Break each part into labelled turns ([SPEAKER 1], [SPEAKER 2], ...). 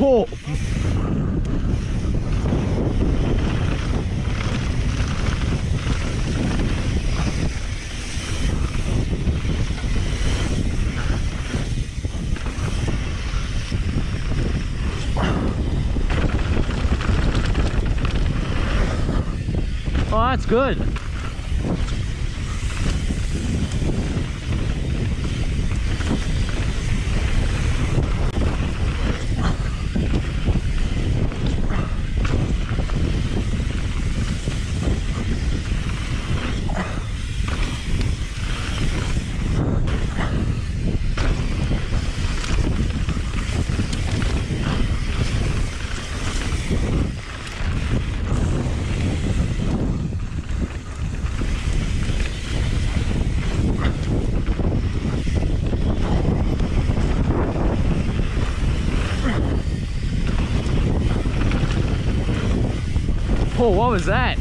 [SPEAKER 1] Oh, that's good. Oh, what was that?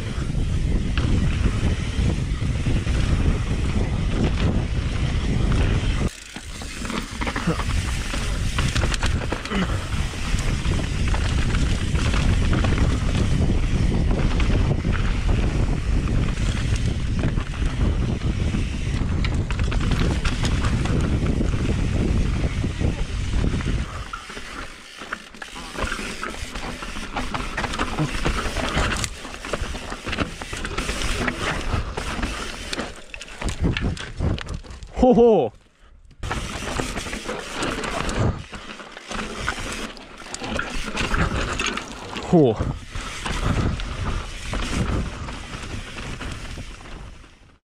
[SPEAKER 1] 吼吼嚯。